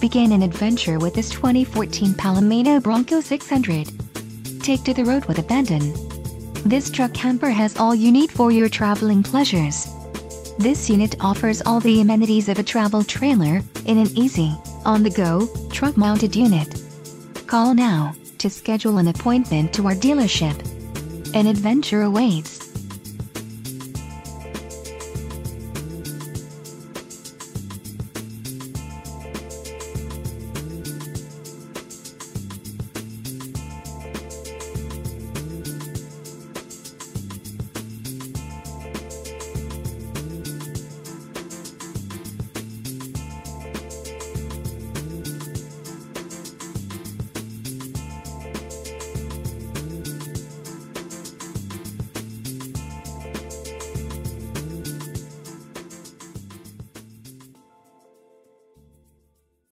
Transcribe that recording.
Begin an adventure with this 2014 Palomino Bronco 600. Take to the road with abandon. This truck camper has all you need for your traveling pleasures. This unit offers all the amenities of a travel trailer in an easy, on-the-go, truck-mounted unit. Call now to schedule an appointment to our dealership. An adventure awaits.